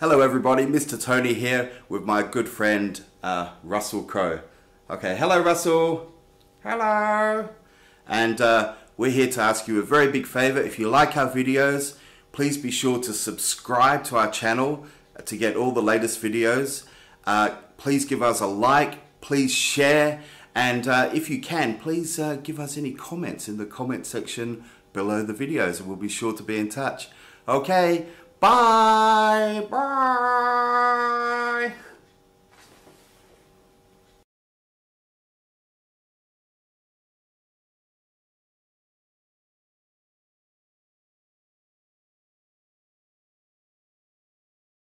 Hello everybody, Mr. Tony here with my good friend uh, Russell Crowe. Okay, hello Russell. Hello. And uh, we're here to ask you a very big favor. If you like our videos, please be sure to subscribe to our channel to get all the latest videos. Uh, please give us a like, please share, and uh, if you can, please uh, give us any comments in the comment section below the videos and we'll be sure to be in touch. Okay, bye, bye.